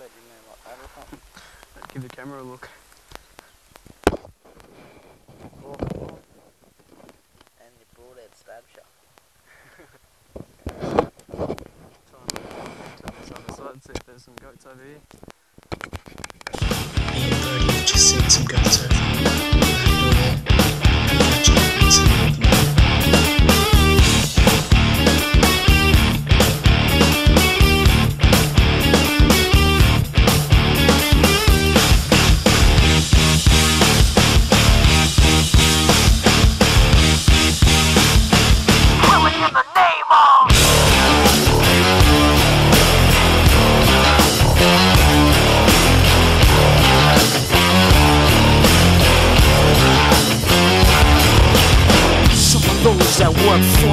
shot at like that or something. Give the camera a look. And you brought out stab shot. And this other side and see if there's some goats over here. Just seen some goats over here.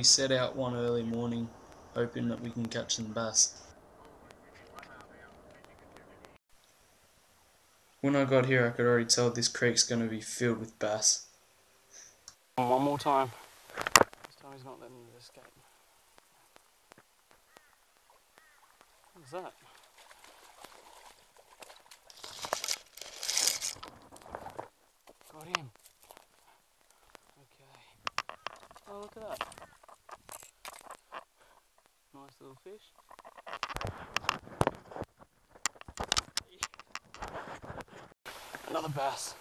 We set out one early morning, hoping that we can catch some bass. When I got here, I could already tell this creek's going to be filled with bass. One more time. This time he's not letting it escape. What's that? Got him. Okay. Oh, look at that. Little fish. Another bass.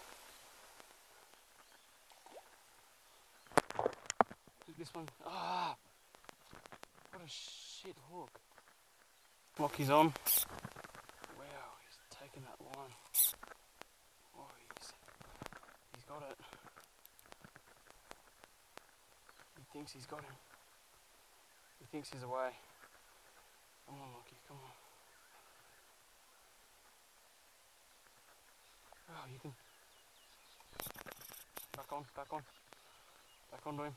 This one. Ah! What a shit hook. Locky's on. Wow, he's taking that line. Oh, he's, he's got it. He thinks he's got him. He thinks he's away. Come on, Locky, come on. Oh, you can. Back on, back on. Back onto him.